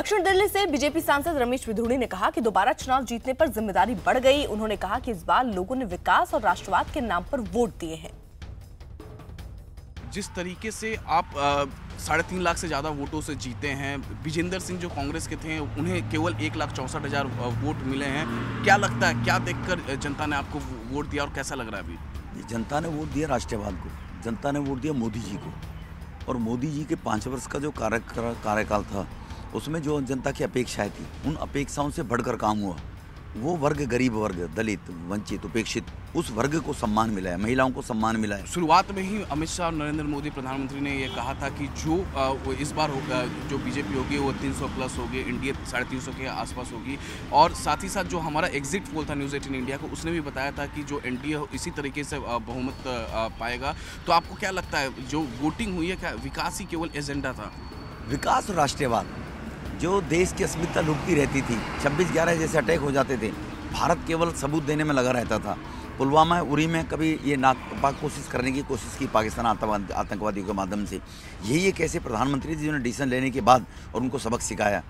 दक्षिण दिल्ली से बीजेपी सांसद रमेश विधुड़ी ने कहा कि दोबारा चुनाव जीतने पर ज़िम्मेदारी बढ़ गई। उन्होंने कहा कि इस बार लोगों ने विकास और राष्ट्रवाद के नाम पर वोट दिए हैं। जिस तरीके से आप साढ़े तीन लाख से ज़्यादा वोटों से जीते हैं विजेंद्र सिंह जो कांग्रेस के थे उन्हें केवल एक लाख चौंसठ हज़ार वोट मिले हैं। क्या लगता है क्या देखकर जनता ने आपको वोट दिया और कैसा लग रहा है अभी? जनता ने वोट दिया राष्ट्रवाद को। जनता ने वोट दिया मोदी जी को। और मोदी जी के पाँच वर्ष का जो कार्य कार्यकाल था उसमें जो जनता की अपेक्षाएँ थी उन अपेक्षाओं से बढ़कर काम हुआ। वो वर्ग गरीब वर्ग दलित वंचित उपेक्षित उस वर्ग को सम्मान मिला है महिलाओं को सम्मान मिला है। शुरुआत में ही अमित शाह और नरेंद्र मोदी प्रधानमंत्री ने ये कहा था कि जो इस बार होगा जो बीजेपी होगी वो 300 प्लस होगी इंडिया साढ़े तीन सौ के आसपास होगी। और साथ ही साथ जो हमारा एग्जिट पोल था न्यूज़ एटीन इंडिया को उसने भी बताया था कि जो एनडीए इसी तरीके से बहुमत पाएगा। तो आपको क्या लगता है जो वोटिंग हुई है क्या विकास ही केवल एजेंडा था? विकास और राष्ट्रवाद जो देश की अस्मिता लुटती रहती थी, छब्बीस ग्यारह जैसे अटैक हो जाते थे, भारत केवल सबूत देने में लगा रहता था। पुलवामा, उरी में कभी ये नापाक कोशिश करने की कोशिश की पाकिस्तान आतंकवाद, आतंकवादियों के माध्यम से। यही एक ऐसे प्रधानमंत्री जिन्होंने डिसीज़न लेने के बाद और उनको सबक सिखाया।